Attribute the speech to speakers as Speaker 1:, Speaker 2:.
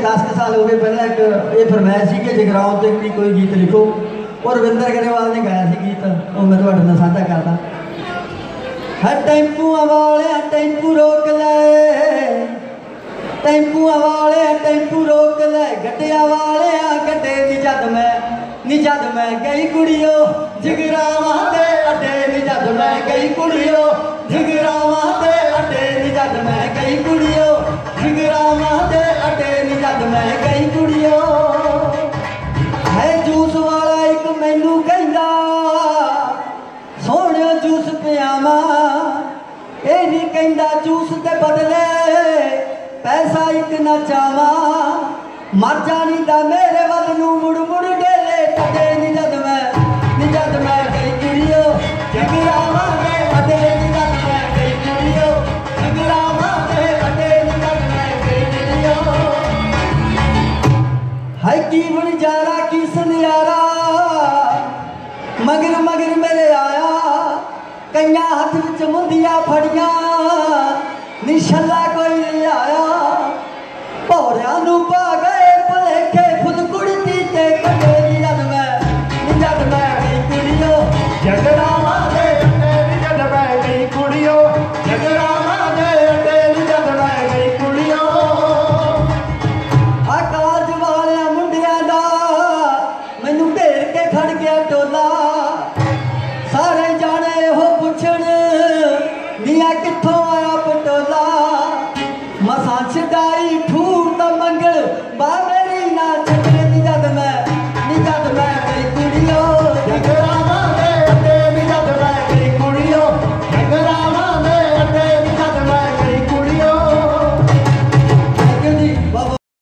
Speaker 1: 10 ਸਾਲ ਹੋ ਗਏ ਪਹਿਲਾਂ ਇੱਕ ਇਹ ਫਰਮਾਇਸ਼ ਸੀ ਕਿ ਜਗਰਾਉਂ ਤੇ ਵੀ ਕੋਈ ਗੀਤ ਲਿਖੋ ਔਰ ਰਵਿੰਦਰ ਗਰੇਵਾਲ ਨੇ ਗਾਇਆ ਸੀ ਗੀਤ ਉਹ ਮੈਂ ਤੁਹਾਡੇ ਨਾਲ ਸਾਂਝਾ ਕਰਦਾ ਹੈ ਟੈਂਪੂਆਂ ਵਾਲਿਆ ਟੈਂਪੂ ਰੋਕ ਲੈ ਟੈਂਪੂਆਂ ਵਾਲਿਆ ਟੈਂਪੂ ਰੋਕ ਲੈ ਗੱਡਿਆਂ ਵਾਲਿਆ ਗੱਡੇ ਨੀ ਜਦ ਮੈਂ ਨੀ ਜਦ ਮੈਂ ਗਈ ਕੁੜੀਓ ਜਗਰਾਵਾਂ ਦੇ ਅੱਡੇ ਨੀ ਅੱਡੇ ਨੀ ਮੈਂ ਗਈ ਕੁੜੀਓ, ਹੈ ਜੂਸ ਵਾਲਾ ਇੱਕ ਮੈਨੂੰ ਕਹਿੰਦਾ ਸੋਹਣਿਆ ਜੂਸ ਪਿਆਵਾ। ਇਹ ਨਹੀਂ ਕਹਿੰਦਾ ਜੂਸ ਤੇ ਬਦਲੇ ਪੈਸਾ ਇੱਕ ਨਾ ਚਾਵਾ। ਮਰ ਜਾਣੀ ਦਾ ਮੇਰੇ ਹਾਏ ਕੀ ਬਣ ਜਾਰਾ ਕੀ ਸੁਨਿਆਰਾ। ਮਗਰ ਮਗਰ ਮੇਰੇ ਆਇਆ, ਕਈਆਂ ਹੱਥ ਵਿੱਚ ਮੁੰਦੀਆਂ ਫੜੀਆਂ। ਨਿਸ਼ੱਲਾ ਕੋਈ ਆਇਆ, ਭੋਰਿਆਂ ਨੂੰ ਪਾ ਨੀਆ ਕਿੱਥੋਂ ਆਇਆ ਪਟੋਲਾ ਮਸਾਂ ਛਡਾਈ